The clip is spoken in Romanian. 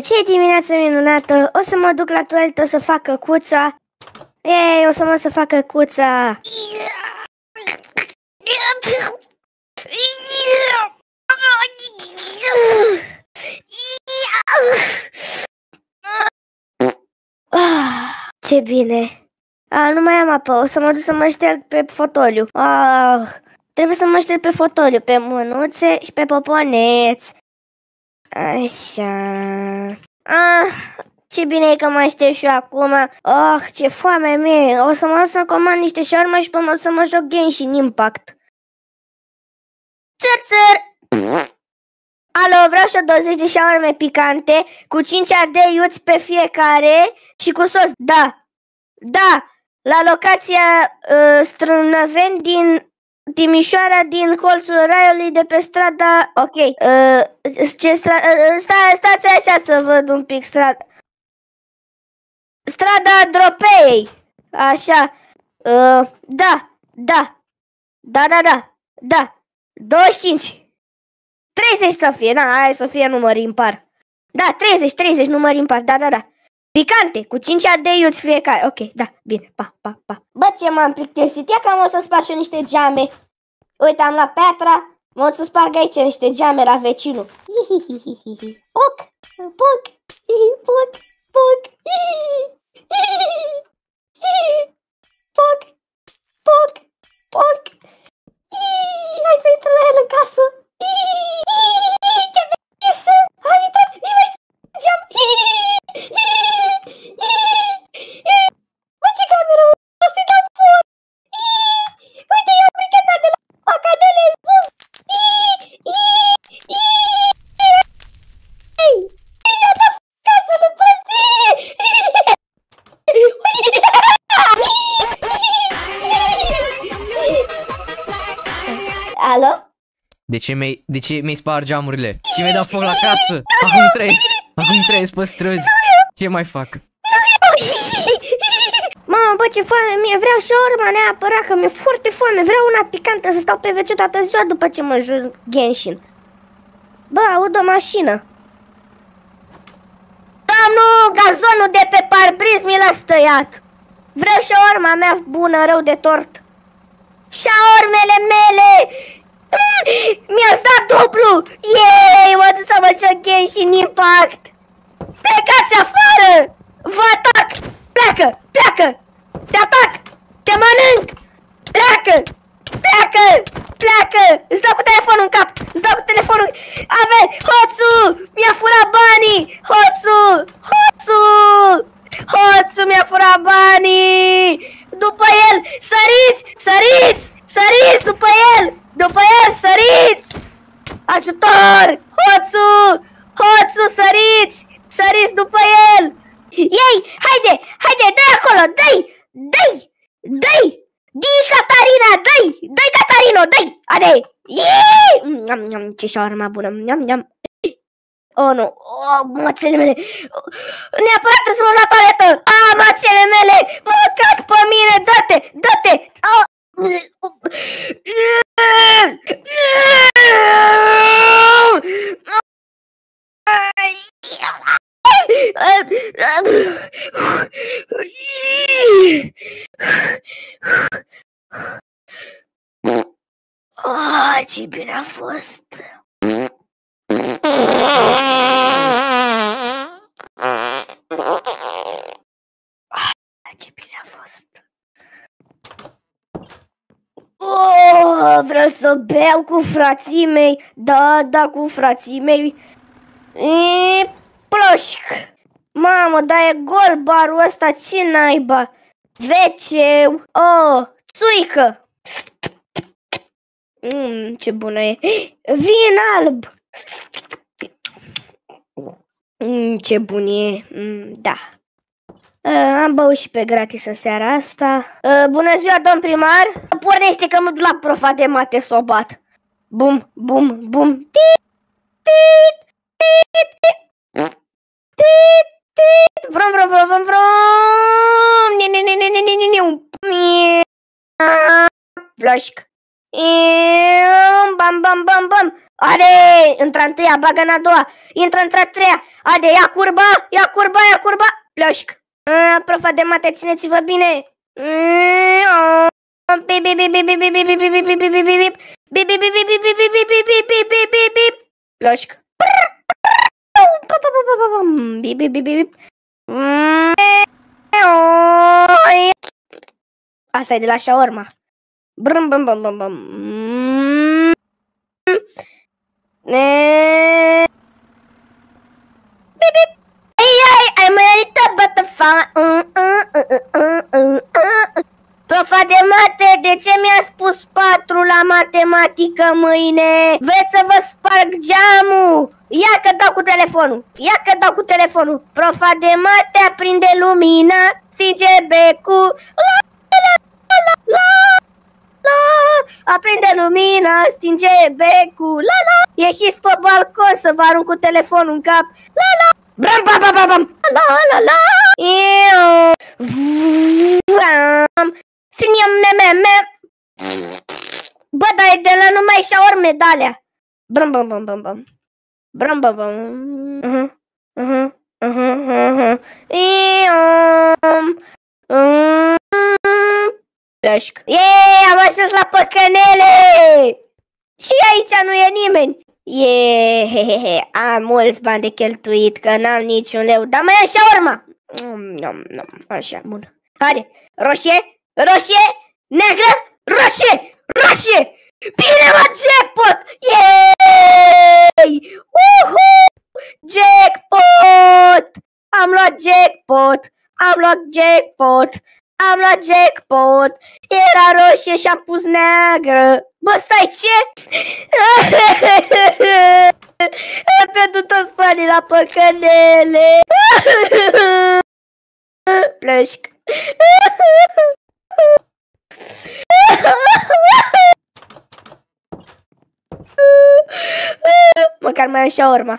Ce dimineață minunată! O să mă duc la toaletă să fac căcuța. Ei, o să mă să fac căcuța. Ah, ce bine! A, nu mai am apă, o să mă duc să mă șterg pe fotoliu. Ah, trebuie să mă șterg pe fotoliu, pe mânuțe și pe poponeț. Așa... Ah, ce bine e că mă aștept și eu acum. Oh, ce foame mie. O să mă duc să comand niște șarmă și pe mă să mă joc Genshin Impact. Țăr, Alo, vreau și 20 de șaurme picante cu 5 ardei iuți pe fiecare și cu sos. Da, da, la locația uh, Strânăveni din Timișoara din colțul raiului de pe strada... Ok, uh, ce stra... Uh, sta, stați așa să văd un pic strada. Strada Dropei. Așa. Uh, da, da. Da, da, da. Da. 25. 30 să fie, da, hai să fie număr impar. Da, 30, 30 număr impar, da, da, da. Picante, cu 5 ardeiuți fiecare. Ok, da, bine, pa, pa, pa. Bă, ce m-am plictisit, ia că am o să sparg niște geame. Uite, am la Petra, mă o să sparg aici niște geame la vecinul. Hihihihihi. Poc, poc, poc, poc. Poc, Alo? De ce mi-ai, de ce mi-ai spart geamurile? Și mi-ai dat foc la casă? Acum trăiesc, acum trăiesc pe străzi. Ce mai fac? Mamă, bă, ce foame mie, vreau și urma neapărat, că mi-e foarte foame, vreau una picantă să stau pe WC toată ziua după ce mă joc Genshin. Bă, aud o mașină. Da, nu, gazonul de pe parbriz mi l-a stăiat. Vreau și urma mea bună, rău de tort. Șaormele mele! Mm, Mi-ați dat dublu! Yay! Mă duc să mă joc Genshin Impact! Plecați afară! Vă atac! Pleacă! Pleacă! Te atac! Te mănânc! Pleacă! Pleacă! Pleacă! Îți dau cu telefonul în cap! Îți dau cu telefonul... Ave! Hoțu! Mi-a furat banii! Hoțu! Hoțu! Hoțu mi-a furat banii! După el! Săriți! Săriți! Săriți după el! După el! Săriți! Ajutor! Hoțu! Hoțu! Săriți! Săriți după el! Ei! Haide! Haide! Dă-i acolo! Dă-i! Dă-i! Dă-i! Dii Catarina! Dă-i! Dă-i Catarino! Dă-i! Ade! Iii! Ce șaurma bună! Miam, miam. Oh, nu! Oh, mățele mele! Neapărat trebuie să mă la toaletă! Ah, mățele mele! Mă cac pe mine! Dă-te! Dă-te! Oh. Oh, ce bine a fost! Ce bine a fost! Oh, vreau să beau cu frații mei. Da, da, cu frații mei. E, ploșc. Mamă, dar e gol barul ăsta, ce naiba? Veceu. Oh, țuică. Mm, ce bună e. Vin alb. Mm, ce bun e. Mm, da. Uh, am băut și pe gratis în seara asta. Uh, bună ziua, domn primar! Pornește că mă duc la profa de mate să o bat. Bum, bum, bum. Tit, tit, tit, tit. Tit, tit. Vrom, vrom, vrom, vrom, vrom. Ni, ni, ni, ni, ni, ni, ni, ni. Ploșc. Ium, bam, bam, bam, bam. Ale, intră în treia, bagă în a doua. Intră într-a treia. Ale, ia curba, ia curba, ia curba. Ploșc. Profa de mate, țineți-vă bine. Ploșc. Asta e de la șaorma. Brum, bum, bum, bum, bum. Eh. Bip, bip. Hey, hey, I'm a little butterfly. Uh, uh, uh, uh, uh, uh. Profa de mate, de ce mi-a spus patru la matematică mâine? Vreți să vă sparg geamul? Ia că dau cu telefonul, ia că dau cu telefonul. Profa de mate aprinde lumina, stinge becul. La, la, la, la, la. Aprinde lumina, stinge becul. La, la. Ieșiți pe balcon să vă arunc cu telefonul în cap. La, la. Bram, bam, bam, bam, bam. La, la, la. Iu. Vam. Ținem me, me, me. Bă, dar e de la numai șaorme de alea. Bram, bam, bam, bam, bam. Bram, bam, bam. Uh-huh. Uh-huh. Mm. Plășc. Yeee, am ajuns la păcănele! Și aici nu e nimeni. Yeee, he, he, he. am mulți bani de cheltuit, că n-am niciun leu, dar mai e șaorma. Mm, nom, nom. Așa, bun. Haide, roșie, roșie, neagră, roșie, roșie! Bine, mă, jackpot! Yay! Uhu! Jackpot! Am luat jackpot! Am luat jackpot! Am luat jackpot! Era roșie și am pus neagră! Bă, stai, ce? Am pierdut toți banii la păcănele! Plășc! Măcar mai am și urma.